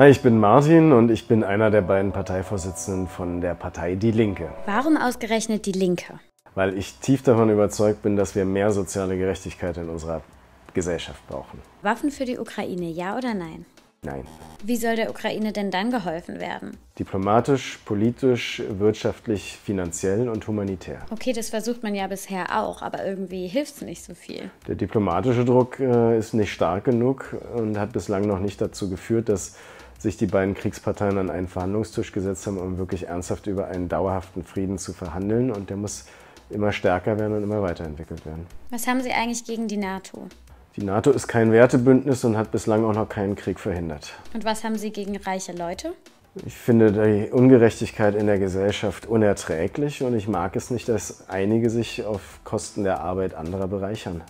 Hi, ich bin Martin und ich bin einer der beiden Parteivorsitzenden von der Partei Die Linke. Warum ausgerechnet die Linke? Weil ich tief davon überzeugt bin, dass wir mehr soziale Gerechtigkeit in unserer Gesellschaft brauchen. Waffen für die Ukraine, ja oder nein? Nein. Wie soll der Ukraine denn dann geholfen werden? Diplomatisch, politisch, wirtschaftlich, finanziell und humanitär. Okay, das versucht man ja bisher auch, aber irgendwie hilft es nicht so viel. Der diplomatische Druck äh, ist nicht stark genug und hat bislang noch nicht dazu geführt, dass sich die beiden Kriegsparteien an einen Verhandlungstisch gesetzt haben, um wirklich ernsthaft über einen dauerhaften Frieden zu verhandeln. Und der muss immer stärker werden und immer weiterentwickelt werden. Was haben Sie eigentlich gegen die NATO? Die NATO ist kein Wertebündnis und hat bislang auch noch keinen Krieg verhindert. Und was haben Sie gegen reiche Leute? Ich finde die Ungerechtigkeit in der Gesellschaft unerträglich und ich mag es nicht, dass einige sich auf Kosten der Arbeit anderer bereichern.